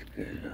It's good.